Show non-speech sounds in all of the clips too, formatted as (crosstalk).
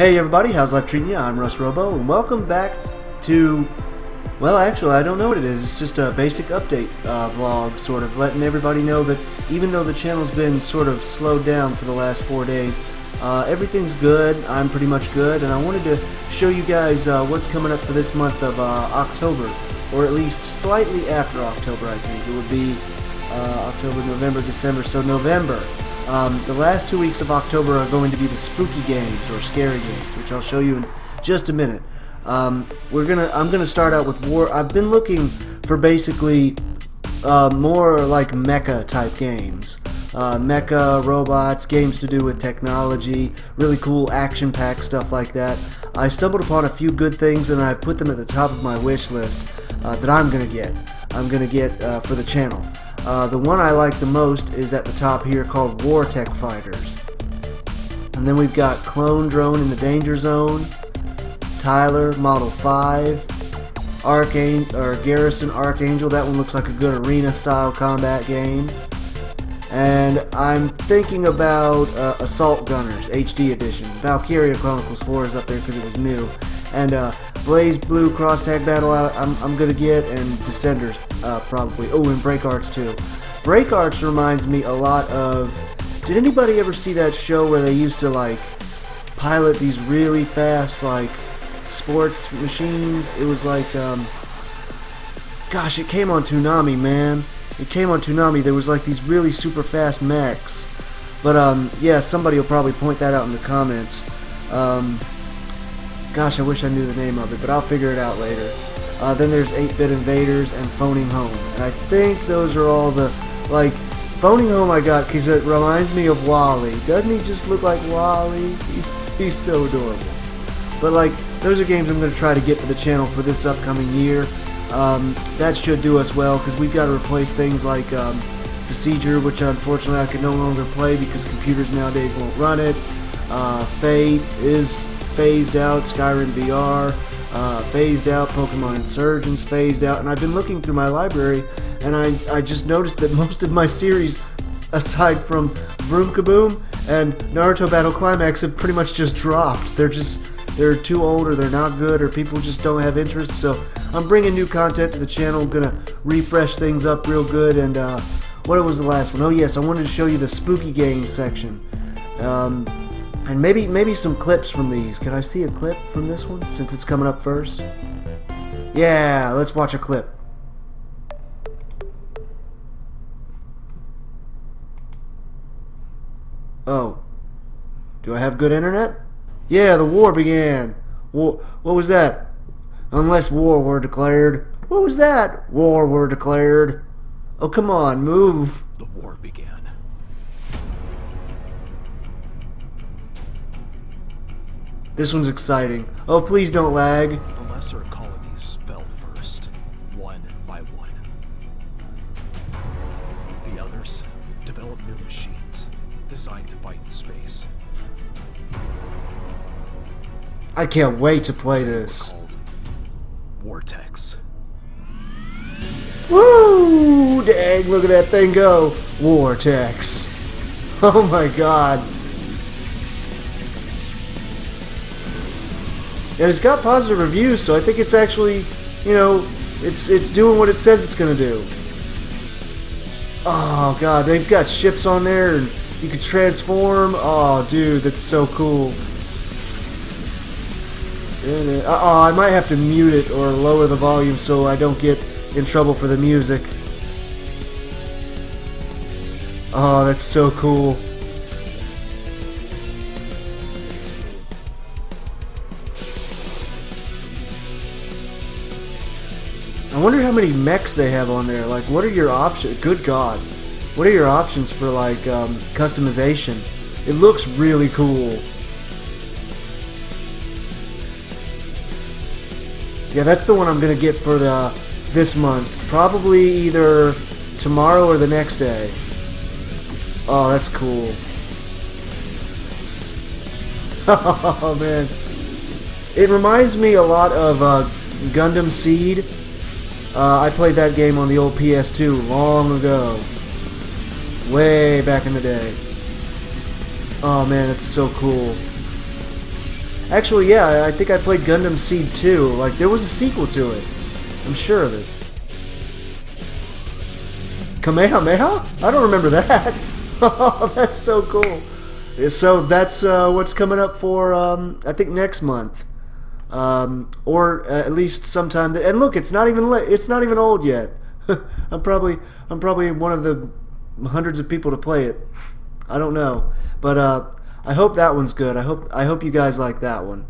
Hey everybody, how's life treating you? I'm Russ Robo, and welcome back to, well actually I don't know what it is, it's just a basic update uh, vlog, sort of letting everybody know that even though the channel's been sort of slowed down for the last four days, uh, everything's good, I'm pretty much good, and I wanted to show you guys uh, what's coming up for this month of uh, October, or at least slightly after October I think. It would be uh, October, November, December, so November. Um, the last two weeks of October are going to be the spooky games or scary games, which I'll show you in just a minute. Um, we're gonna. I'm gonna start out with war. I've been looking for basically uh, more like mecha type games. Uh, mecha, robots, games to do with technology, really cool action-packed stuff like that. I stumbled upon a few good things and I've put them at the top of my wish list uh, that I'm gonna get. I'm gonna get uh, for the channel. Uh, the one I like the most is at the top here called War Tech Fighters. And then we've got Clone Drone in the Danger Zone, Tyler Model 5, Archangel or Garrison Archangel. That one looks like a good arena style combat game. And I'm thinking about uh, Assault Gunners HD Edition. Valkyria Chronicles 4 is up there because it was new. And uh, BlazBlue Cross Tag Battle I'm, I'm gonna get, and Descenders uh, probably. Oh, and Break Arts too. Break Arts reminds me a lot of. Did anybody ever see that show where they used to like pilot these really fast like sports machines? It was like, um, gosh, it came on Toonami, man. It came on Toonami. There was like these really super fast mechs. But um, yeah, somebody will probably point that out in the comments. Um, Gosh, I wish I knew the name of it, but I'll figure it out later. Uh, then there's 8-Bit Invaders and Phoning Home. And I think those are all the, like, Phoning Home I got because it reminds me of WALL-E. Doesn't he just look like WALL-E? He's, he's so adorable. But, like, those are games I'm going to try to get for the channel for this upcoming year. Um, that should do us well because we've got to replace things like um, Besieger, which unfortunately I can no longer play because computers nowadays won't run it. Uh, Fate is phased out, Skyrim VR uh, phased out, Pokemon Insurgence phased out, and I've been looking through my library, and I, I just noticed that (laughs) most of my series, aside from Vroom Kaboom and Naruto Battle Climax, have pretty much just dropped. They're just they're too old, or they're not good, or people just don't have interest. So I'm bringing new content to the channel. I'm gonna refresh things up real good. And uh, what was the last one? Oh yes, I wanted to show you the spooky games section. Um, and maybe maybe some clips from these. Can I see a clip from this one since it's coming up first? Yeah, let's watch a clip. Oh. Do I have good internet? Yeah, the war began. War, what was that? Unless war were declared. What was that? War were declared. Oh, come on, move. The war began. This one's exciting. Oh, please don't lag. The lesser colonies fell first, one by one. The others developed new machines designed to fight in space. I can't wait to play this. Vortex. Woo! Dang, look at that thing go. Vortex. (laughs) Oh my god. And it's got positive reviews, so I think it's actually, you know, it's it's doing what it says it's gonna do. Oh god, they've got ships on there, and you can transform. Oh, dude, that's so cool. Oh, I might have to mute it or lower the volume so I don't get in trouble for the music. Oh, that's so cool. Many mechs they have on there. Like, what are your options? Good God. What are your options for, like, um, customization? It looks really cool. Yeah, that's the one I'm to get for the this month. Probably either tomorrow or the next day. Oh, that's cool. (laughs) oh, man. It reminds me a lot of uh, Gundam Seed uh, I played that game on the old PS2 long ago. Way back in the day. Oh man, it's so cool. Actually, yeah, I- think I played Gundam Seed 2. Like, there was a sequel to it. I'm sure of it. Kamehameha? I don't remember that. (laughs) oh, that's so cool. So that's uh, what's coming up for, um, I think, next month. Um, or at least sometime. Th- and look, it's not even. It's not even old yet. (laughs) I'm probably I'm probably one of the hundreds of people to play it. I don't know, but uh, I hope that one's good. I hope I hope you guys like that one.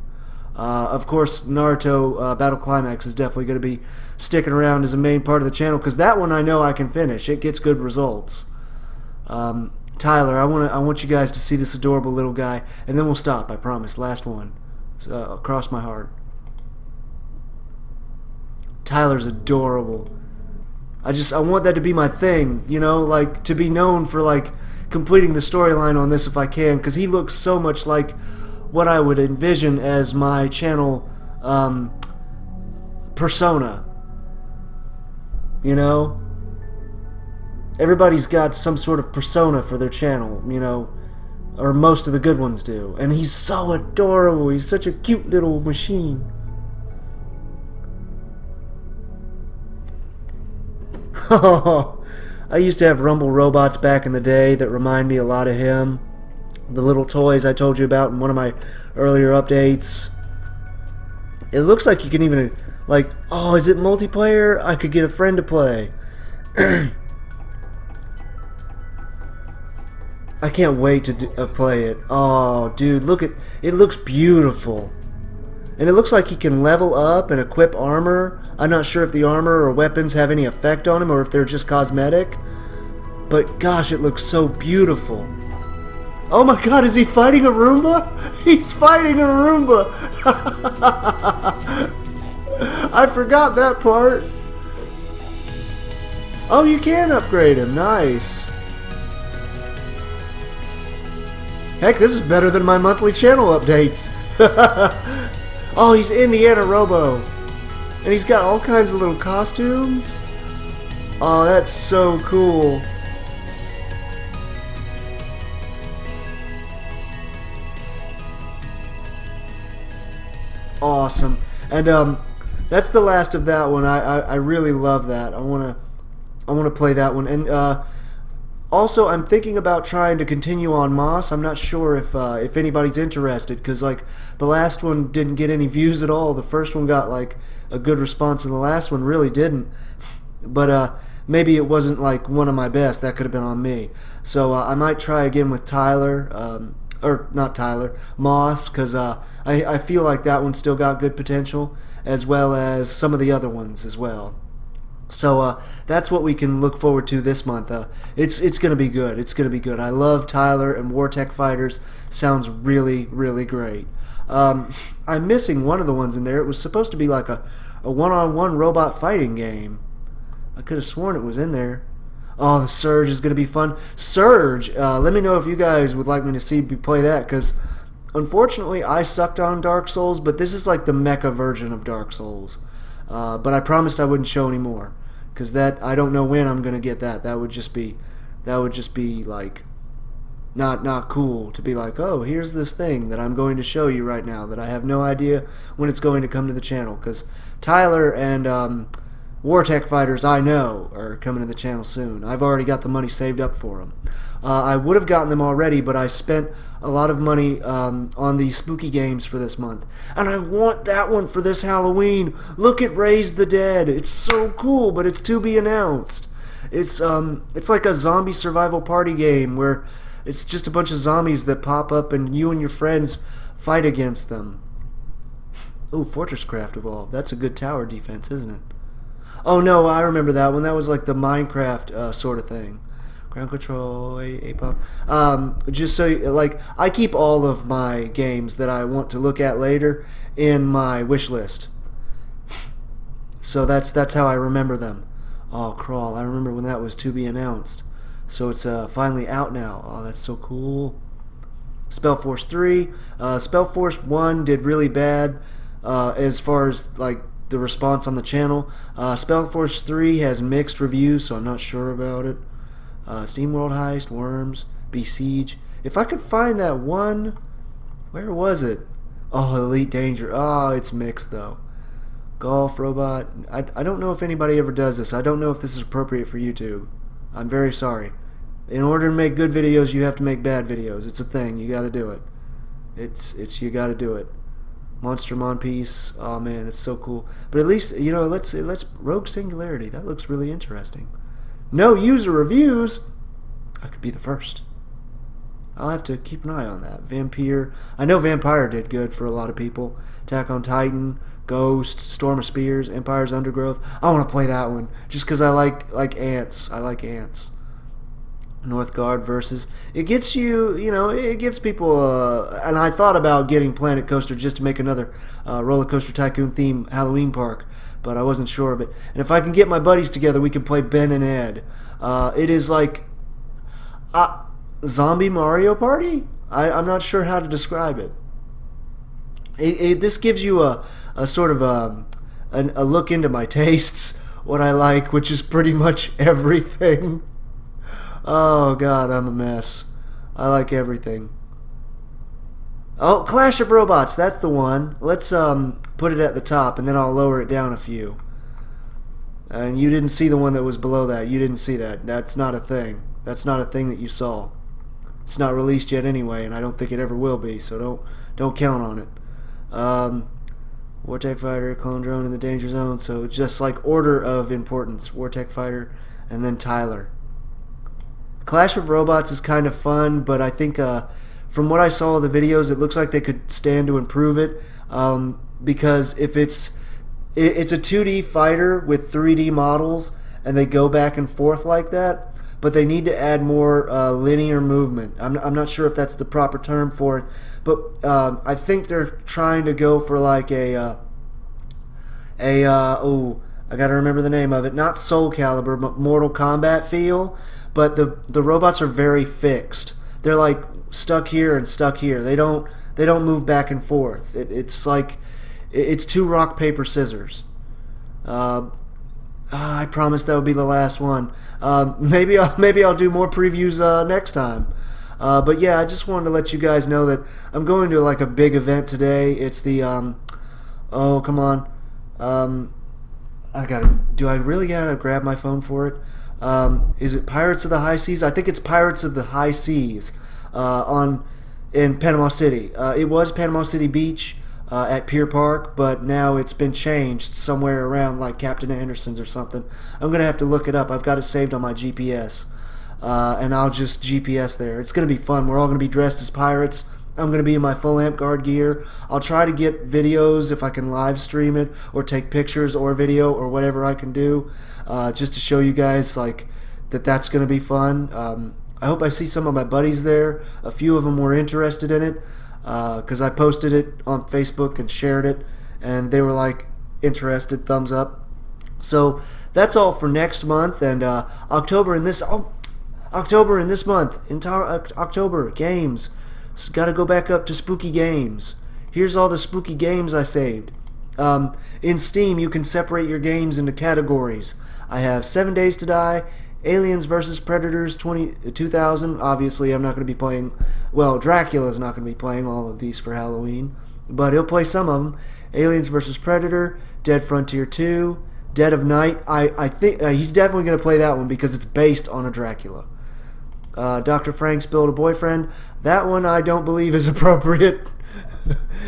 Uh, of course, Naruto uh, Battle Climax is definitely going to be sticking around as a main part of the channel because that one I know I can finish. It gets good results. Um, Tyler, I want I want you guys to see this adorable little guy, and then we'll stop. I promise. Last one, uh, across my heart. Tyler's adorable. I just I want that to be my thing, you know, like to be known for like completing the storyline on this if I can, because he looks so much like what I would envision as my channel um, persona. You know, everybody's got some sort of persona for their channel, you know, or most of the good ones do, and he's so adorable. He's such a cute little machine. (laughs) I used to have Rumble robots back in the day that remind me a lot of him. The little toys I told you about in one of my earlier updates. It looks like you can even, like, oh, is it multiplayer? I could get a friend to play. (clears throat) I can't wait to do, uh, play it. Oh, dude, look at it. looks beautiful. And it looks like he can level up and equip armor. I'm not sure if the armor or weapons have any effect on him or if they're just cosmetic. But gosh, it looks so beautiful. Oh my god, is he fighting a Roomba? (laughs) He's fighting a Roomba! (laughs) I forgot that part. Oh, you can upgrade him. Nice. Heck, this is better than my monthly channel updates. (laughs) oh, he's Indiana Robo. And he's got all kinds of little costumes. Oh, that's so cool. Awesome. And um, that's the last of that one. I, I, I really love that. I wanna I wanna play that one. And uh, also, I'm thinking about trying to continue on Moss. I'm not sure if uh, if anybody's interested because like the last one didn't get any views at all. The first one got like a good response, and the last one really didn't. But uh, maybe it wasn't like one of my best. That could have been on me. So uh, I might try again with Tyler. Um, or not Tyler, Moss, because uh, I, I feel like that one still got good potential, as well as some of the other ones as well. So uh, that's what we can look forward to this month. Uh, it's it's gonna be good. It's gonna be good. I love Tyler and Wartech Fighters. Sounds really really great. Um, I'm missing one of the ones in there. It was supposed to be like a, a one-on-one robot fighting game. I could have sworn it was in there. Oh, the Surge is going to be fun. Surge, uh, let me know if you guys would like me to see me play that, because unfortunately I sucked on Dark Souls, but this is like the mecha version of Dark Souls. Uh, but I promised I wouldn't show any more, because that I don't know when I'm to get that. That would just be, that would just be like, not not cool to be like, oh, here's this thing that I'm going to show you right now that I have no idea when it's going to come to the channel, because Tyler and um, Wartech fighters I know are coming to the channel soon. I've already got the money saved up for them. Uh, I would have gotten them already, but I spent a lot of money um, on the spooky games for this month. And I want that one for this Halloween. Look at Raise the Dead. It's so cool, but it's to be announced. It's um, it's like a zombie survival party game where it's just a bunch of zombies that pop up and you and your friends fight against them. Oh, Fortress Craft evolved. That's a good tower defense, isn't it? Oh no, I remember that one. That was like the Minecraft uh, sort of thing. Ground control, a, a pop. Um, just so you, like I keep all of my games that I want to look at later in my wish list. So that's that's how I remember them. Oh, crawl! I remember when that was to be announced. So it's uh, finally out now. Oh, that's so cool. Spellforce 3. Uh, Spellforce 1 did really bad uh, as far as like the response on the channel. Uh, Spellforce 3 has mixed reviews, so I'm not sure about it. Uh, SteamWorld Heist, Worms, Besiege. If I could find that one, where was it? Oh, Elite Danger. Oh, it's mixed though. Golf robot. I, I don't know if anybody ever does this. I don't know if this is appropriate for YouTube. I'm very sorry. In order to make good videos, you have to make bad videos. It's a thing. You got to do it. It's it's you got to do it. Monster Monpiece. Oh man, that's so cool. But at least you know, let's let's Rogue Singularity. That looks really interesting. No user reviews. I could be the first. I'll have to keep an eye on that. Vampyr. I know Vampyr did good for a lot of people. Attack on Titan, Ghost, Storm of Spears, Empire's Undergrowth. I want to play that one just because I like like ants. I like ants. Northgard versus it gets you you know it gives people uh, and I thought about getting Planet Coaster just to make another uh, roller coaster tycoon theme Halloween park but I wasn't sure of it and if I can get my buddies together we can play Ben and Ed. Uh, it is like uh, zombie Mario Party? I, I'm not sure how to describe it, it, it this gives you a, a sort of um, a, a look into my tastes what I like which is pretty much (laughs) everything Oh god, I'm a mess. I like everything. Oh, Clash of Robots, that's the one. Let's um put it at the top and then I'll lower it down a few. And you didn't see the one that was below that. You didn't see that. That's not a thing. That's not a thing that you saw. It's not released yet anyway, and I don't think it ever will be, so don't don't count on it. Um Wartech Fighter, Clone Drone in the Danger Zone, so just like order of importance. Wartech Fighter and then Tyler. Clash of Robots is kind of fun, but I think uh, from what I saw of the videos, it looks like they could stand to improve it. Um, because if it's it, it's a 2D fighter with 3D models, and they go back and forth like that, but they need to add more uh, linear movement. I'm, I'm not sure if that's the proper term for it, but um, I think they're trying to go for like a uh, a uh, oh I got to remember the name of it, not Soul Calibur, but Mortal Kombat feel but the the robots are very fixed. They're like stuck here and stuck here. They don't they don't move back and forth. It, it's like it's two rock paper scissors. Uh, I promise that will be the last one. Um, (laughs) maybe I'll maybe I'll do more previews uh, next time. Uh, but yeah, I just wanted to let you guys know that I'm going to like a big event today. It's the um, oh come on, um, I gotta do I really gotta grab my phone for it? Um, is it Pirates of the High Seas? I think it's Pirates of the High Seas uh, on in Panama City. Uh, it was Panama City Beach uh, at Pier Park, but now it's been changed somewhere around like Captain Anderson's or something. I'm gonna have to look it up. I've got it saved on my GPS, uh, and I'll just GPS there. It's gonna be fun. We're all gonna be dressed as pirates. I'm going to be in my full amp guard gear. I'll try to get videos if I can live stream it or take pictures or video or whatever I can do uh, just to show you guys like that that's going to be fun. Um, I hope I see some of my buddies there. A few of them were interested in it because uh, I posted it on Facebook and shared it and they were like interested, thumbs up. So that's all for next month and uh, October in this oh, October in this month entire October games Got to go back up to spooky games. Here's all the spooky games I saved. Um, in Steam, you can separate your games into categories. I have Seven Days to Die, Aliens vs. Predators 20, 2000. Obviously, I'm not going to be playing. Well, Dracula's not going to be playing all of these for Halloween, but he'll play some of them. Aliens vs. Predator, Dead Frontier 2, Dead of Night. I, I think uh, he's definitely going to play that one because it's based on a Dracula. Uh, Dr. Frank's Build a Boyfriend. That one I don't believe is (laughs) appropriate.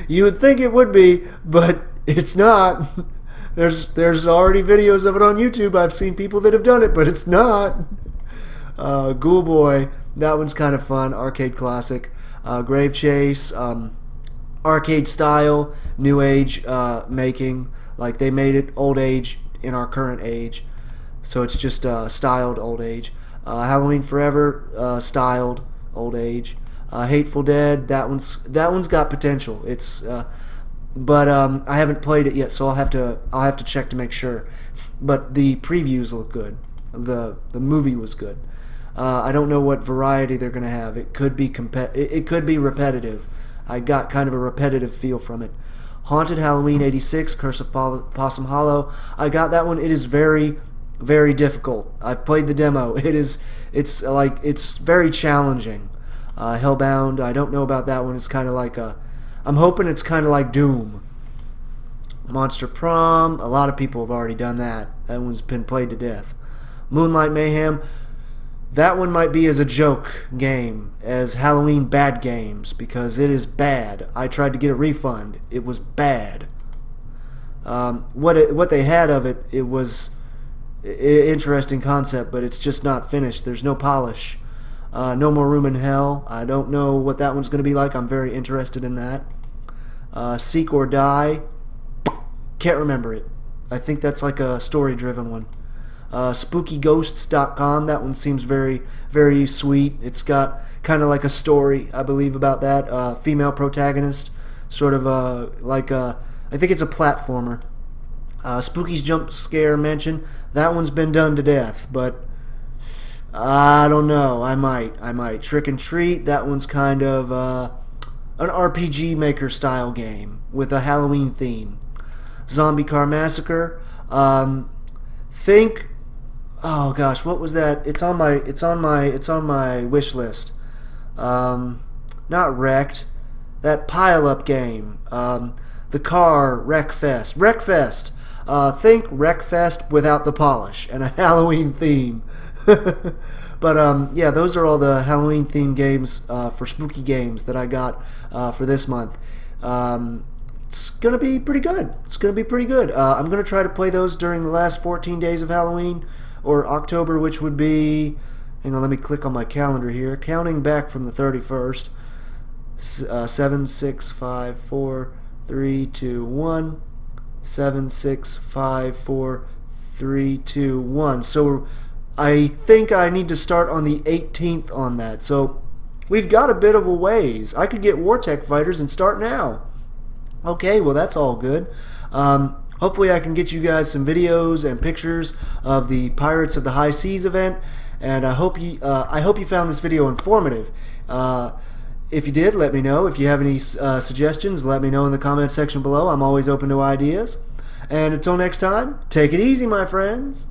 you would think it would be, but it's not. (laughs) There's there's already videos of it on YouTube. I've seen people that have done it, but it's not. Uh, Ghoul Boy, that one's kind of fun. Arcade classic. Uh, Grave Chase, um, arcade style, new age uh, making. Like they made it old age in our current age, so it's just uh, styled old age. Uh, Halloween Forever, uh, styled old age. Uh, Hateful Dead, that one's that one's got potential. It's, uh, but um, I haven't played it yet, so I'll have to I'll have to check to make sure. But the previews look good. the The movie was good. Uh, I don't know what variety they're gonna have. It could be compet. It, it could be repetitive. I got kind of a repetitive feel from it. Haunted Halloween 86, Curse of Possum Hollow. I got that one. It is very very difficult. I've played the demo. (laughs) It is it's like it's very challenging. Uh, Hellbound, I don't know about that one. It's kind of like a I'm hoping it's kind of like Doom. Monster Prom, a lot of people have already done that. That one's been played to death. Moonlight Mayhem, that one might be as a joke game as Halloween bad games because it is bad. I tried to get a refund. It was bad. Um, what it, what they had of it, it was interesting concept, but it's just not finished. There's no polish. Uh, no More Room in Hell. I don't know what that one's going to be like. I'm very interested in that. Uh, Seek or Die. Can't remember it. I think that's like a story-driven one. Uh, SpookyGhosts.com. That one seems very, very sweet. It's got kind of like a story, I believe, about that. Uh, female protagonist. Sort of uh, like a, I think it's a platformer. Uh, Spooky's Jump Scare Mansion. That one's been done to death, but I don't know. I might. I might. Trick and Treat. That one's kind of uh, an RPG Maker style game with a Halloween theme. Zombie Car Massacre. Um, think. Oh gosh, what was that? It's on my. It's on my. It's on my wish list. Um, not wrecked. That pile up game. Um, the car wreck fest. Wreckfest. Wreckfest. Uh, think Wreckfest without the polish and a (laughs) Halloween theme. (laughs) but um, yeah, those are all the Halloween themed games uh, for spooky games that I got uh, for this month. Um, it's gonna be pretty good. It's gonna be pretty good. Uh, I'm gonna try to play those during the last 14 days of Halloween or October, which would be. Hang on, let me click on my calendar here. Counting back from the 31st. Uh, 7, 6, 5, 4, 3, 2, 1 seven, six, five, four, three, two, one. So I think I need to start on the 18th on that. So we've got a bit of a ways. I could get Wartech fighters and start now. Okay, well that's all good. Um, hopefully I can get you guys some videos and pictures of the Pirates of the High Seas event. And I hope you, uh, I hope you found this video informative. Uh, if you did, let me know. If you have any uh, suggestions, let me know in the comment section below. I'm always open to ideas. And until next time, take it easy, my friends.